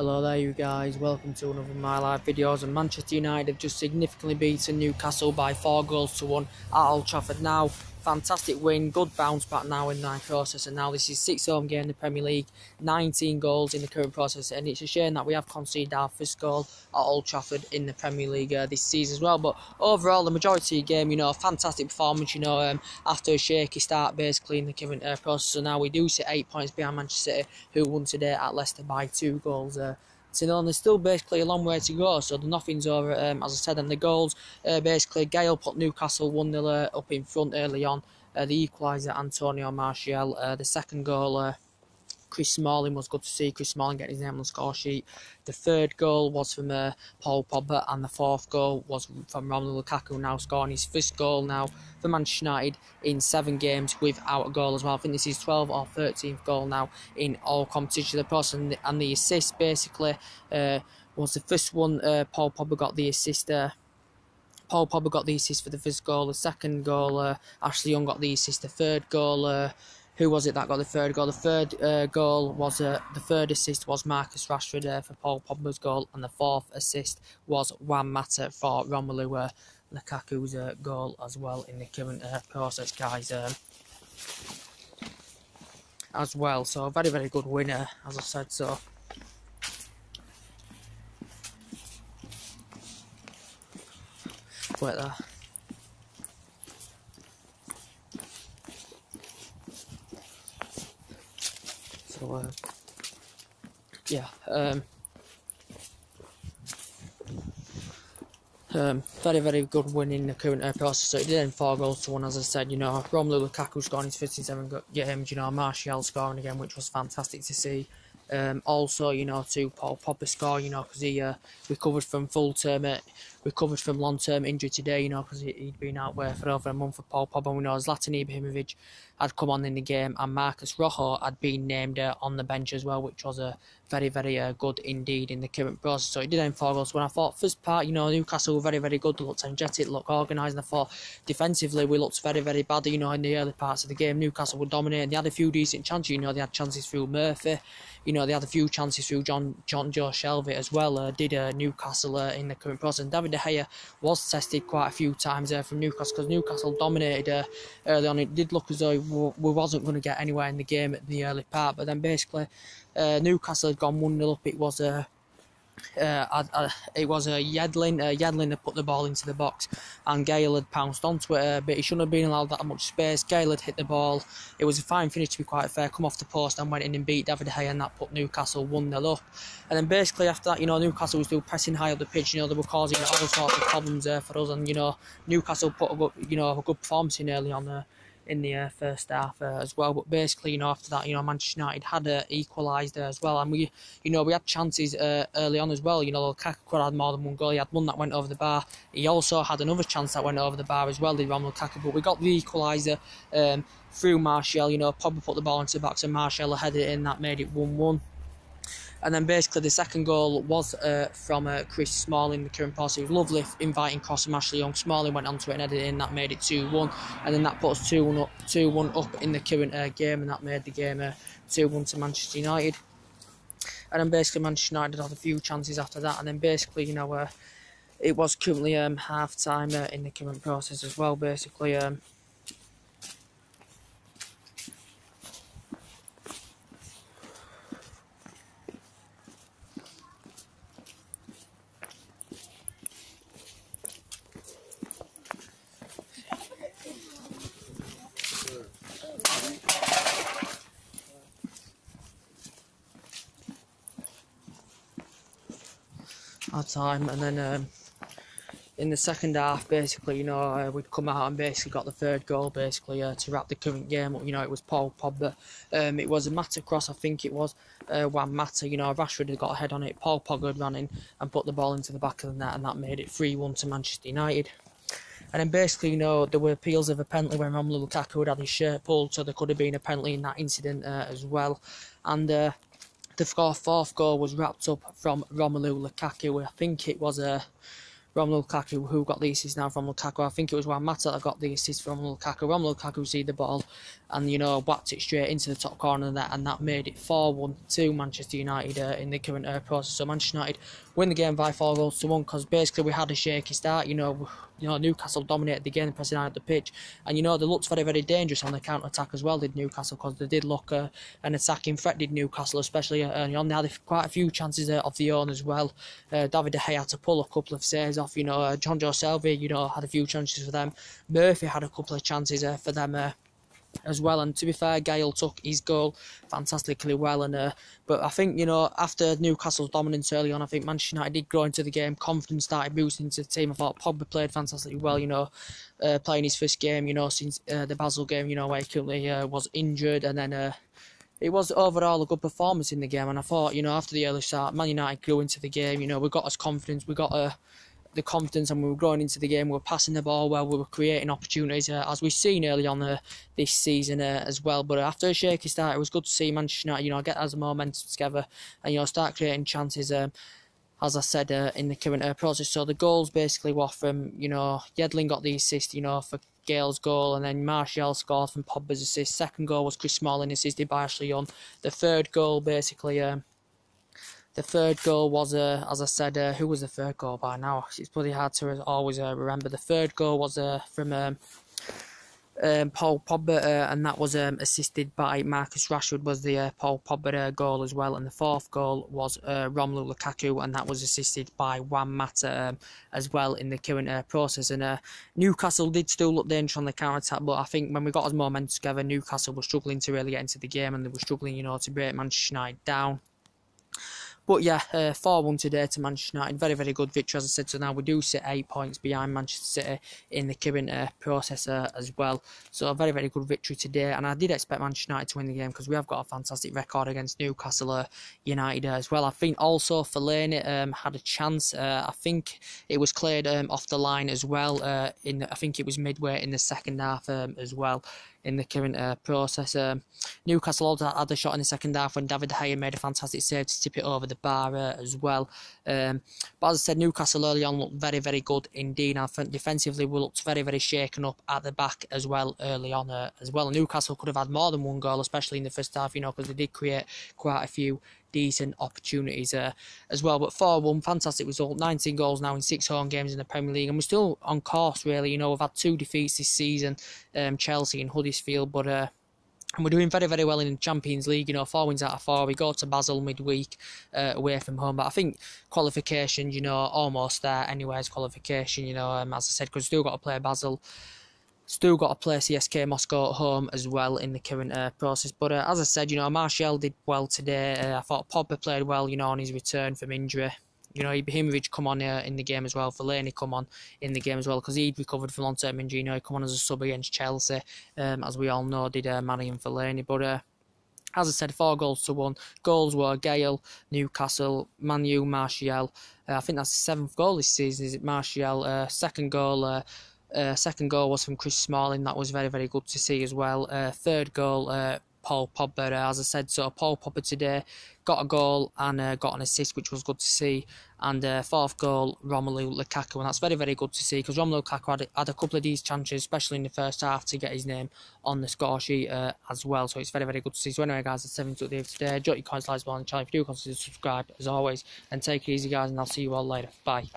Hello there you guys, welcome to another of my live videos and Manchester United have just significantly beaten Newcastle by 4 goals to 1 at Old Trafford now. Fantastic win, good bounce back now in that process and now this is 6 home game in the Premier League, 19 goals in the current process and it's a shame that we have conceded our first goal at Old Trafford in the Premier League uh, this season as well but overall the majority of the game, you know, fantastic performance, you know, um, after a shaky start basically in the current uh, process so now we do sit 8 points behind Manchester City who won today at Leicester by 2 goals uh, to know there's still basically a long way to go, so the nothing's over, um, as I said, and the goals, uh, basically, Gayle put Newcastle 1 0 uh, up in front early on, uh, the equaliser, Antonio Martial, uh, the second goal, uh, Chris Smalling was good to see Chris Smalling get his name on the score sheet. The third goal was from uh, Paul Pogba, and the fourth goal was from Romelu Lukaku, now scoring his first goal now for Manchester United in seven games without a goal as well. I think this is 12 or 13th goal now in all competitions. The the, and the assist basically uh, was the first one. Uh, Paul Pogba got the assist. Uh, Paul Pogba got the assist for the first goal. The second goal, uh, Ashley Young got the assist. The third goal, uh, who was it that got the third goal? The third uh, goal was uh, the third assist was Marcus Rashford uh, for Paul Pogba's goal, and the fourth assist was Juan Mata for Romelu uh, Lukaku's uh, goal as well in the current uh, process, guys. Um, as well, so a very very good winner, as I said. So. Wait there. So, uh, yeah, um, um, very, very good win in the current process. So it did end four goals to one, as I said. You know, Romelu Lukaku scoring his 57 games. You know, Martial scoring again, which was fantastic to see. Um, also, you know, to Paul Pogba score, you know, because he uh, recovered from full term, uh, recovered from long term injury today, you know, because he, had been out there for over a month for Paul Pogba. We know Zlatan Ibrahimovic had come on in the game, and Marcos Rojo had been named uh, on the bench as well, which was a very, very uh, good indeed in the current process. So it did end four goals. When I thought first part, you know, Newcastle were very, very good, looked energetic, looked organised, and I thought defensively we looked very, very bad. You know, in the early parts of the game, Newcastle were dominating. They had a few decent chances. You know, they had chances through Murphy. You know, they had a few chances through John Jonjo Shelvey as well. Uh, did uh, Newcastle uh, in the current process. And David De Gea was tested quite a few times there from Newcastle because Newcastle dominated uh, early on. It did look as though we wasn't going to get anywhere in the game at the early part, but then basically uh, Newcastle had gone 1 0 up. It was a uh, uh, it was a Yedlin. Uh, Yedlin had put the ball into the box, and Gayle had pounced onto it, uh, but he shouldn't have been allowed that much space. Gayle had hit the ball. It was a fine finish, to be quite fair. Come off the post and went in and beat David Gea, and that put Newcastle 1 0 up. And then basically after that, you know, Newcastle was still pressing high up the pitch. You know, they were causing all sorts of problems there for us, and you know, Newcastle put a good, you know, a good performance in early on there in the uh, first half uh, as well. But basically, you know, after that, you know, Manchester United had uh, equalised as well, and we, you know, we had chances uh, early on as well. You know, Lukaku had more than one goal. He had one that went over the bar. He also had another chance that went over the bar as well. Did Romelu Lukaku? But we got the equaliser um, through Martial. You know, probably put the ball into the box, and Martial headed it in. That made it one-one. And then basically the second goal was uh, from uh, Chris Smalling, the current was lovely inviting cross from Ashley Young. Smalling went onto it and headed in. That made it 2 1. And then that put us 2 1 up, 2 1 up in the current uh, game. And that made the game uh, 2 1 to Manchester United. And then basically Manchester United had a few chances after that. And then basically, you know, uh, it was currently um, half time uh, in the current process as well, basically. Um, our time, and then um, in the second half, basically, you know, uh, we'd come out and basically got the third goal, basically, uh, to wrap the current game up. You know, it was Paul Pogba. Um, it was a Mata cross, I think it was, uh, Juan Mata. You know, Rashford had got a head on it. Paul Pogba had run in and put the ball into the back of the net, and that made it 3 1 to Manchester United. And then basically, you know, there were appeals of a penalty when Romelu Lukaku had had his shirt pulled, so there could have been a penalty in that incident uh, as well. And uh, the fourth goal was wrapped up from Romelu Lukaku. I think it was a Romelu Lukaku, who got the assist now from Lukaku. I think it was Juan Mata that got the assist from Lukaku. Romelu Lukaku see the ball and, you know, whacked it straight into the top corner of that, and that made it 4 1 to Manchester United uh, in the current uh, process. So Manchester United win the game by 4 goals to 1 because basically we had a shaky start. You know, you know, Newcastle dominated the game, pressing out the pitch, and you know they looked very, very dangerous on the counter attack as well. Did Newcastle because they did look uh, an attacking threat. Did Newcastle, especially early on, they had quite a few chances uh, of their own as well. Uh, David De Gea had to pull a couple of saves off. You know, uh, Jonjo Shelvey, you know, had a few chances for them. Murphy had a couple of chances uh, for them uh, as well. And to be fair, Gayle took his goal fantastically well. And uh, but I think you know after Newcastle's dominance early on, I think Manchester United did grow into the game. Confidence started boosting into the team. I thought Pogba played fantastically well. You know, uh, playing his first game. You know, since uh, the Basel game. You know, where he currently uh, was injured, and then. Uh, it was overall a good performance in the game, and I thought, you know, after the early start, Man United grew into the game. You know, we got us confidence, we got a the confidence and we were growing into the game. We were passing the ball well. We were creating opportunities uh, as we've seen early on uh, this season uh, as well. But after a shaky start, it was good to see Manchester United, you know, get as a momentum together and you know start creating chances. Um, as I said uh, in the current uh, process, so the goals basically were from you know Yedlin got the assist, you know, for Gayle's goal, and then Martial scored from Pogba's assist. Second goal was Chris Smalling assisted by Ashley Young. The third goal basically. Um, the third goal was, uh, as I said, uh, who was the third goal by now? It's pretty hard to always uh, remember. The third goal was uh, from um, um, Paul Pogba, uh, and that was um, assisted by Marcus Rashford. Was the uh, Paul Pogba uh, goal as well, and the fourth goal was Romelu Lukaku, and that was assisted by Juan Mata um, as well in the current process. And Newcastle did still look dangerous on the counter attack, but I think when we got our momentum together, Newcastle was struggling to really get into the game, and they were struggling, you know, to break Manchester United down. But yeah, uh, 4 1 today to Manchester United. Very, very good victory, as I said. So now we do sit eight points behind Manchester City in the current uh, process uh, as well. So a very, very good victory today. And I did expect Manchester United to win the game because we have got a fantastic record against Newcastle uh, United as well. I think also Fellaini um, had a chance. Uh, I think it was cleared um, off the line as well. Uh, in I think it was midway in the second half um, as well in the current uh, process. Um, Newcastle also had a shot in the second half when David Gea made a fantastic save to tip it over the bar uh, as well. Um, but as I said, Newcastle early on looked very, very good indeed. I think defensively we looked very, very shaken up at the back as well early on uh, as well. Newcastle could have had more than one goal, especially in the first half, you know, because they did create quite a few decent opportunities uh, as well. But 4 1, fantastic result. 19 goals now in six home games in the Premier League. And we're still on course, really. You know, we've had two defeats this season um, Chelsea and Huddersfield, but. Uh, and we're doing very, very well in the Champions League. You know, four wins out of four. We go to Basel midweek uh, away from home. But I think qualification, you know, almost there. Anyways, qualification, you know, um, as I said, because we still got to play Basel Still got to play CSK Moscow at home as well in the current uh, process. But uh, as I said, you know, Martial did well today. Uh, I thought Pogba played well, you know, on his return from injury. You know, Ibrahimovic come on uh, in the game as well. Fellaini come on in the game as well because he'd recovered from long-term injury. You know, he come on as a sub against Chelsea, um, as we all know, did uh, Marouane Fellaini. But uh, as I said, four goals to one. Goals were Gayle, Newcastle, Manu, Martial. Uh, I think that's the seventh goal this season. Is it Martial? Uh, second goal, uh, uh, second goal was from Chris Smalling. That was very, very good to see as well. Uh, third goal, uh, Paul Pogba. Uh, as I said, so Paul Pogba today got a goal and uh, got an assist, which was good to see. And uh, fourth goal, Romelu Lukaku, and that's very, very good to see because Romelu Lukaku had, had, a couple of these chances, especially in the first half, to get his name on the score sheet as well. So it's very, very good to see. So anyway, guys, that's seven to the today. Jot your comments, like, on the channel if you do consider subscribe as always, and take it easy, guys, and I'll see you all later. Bye.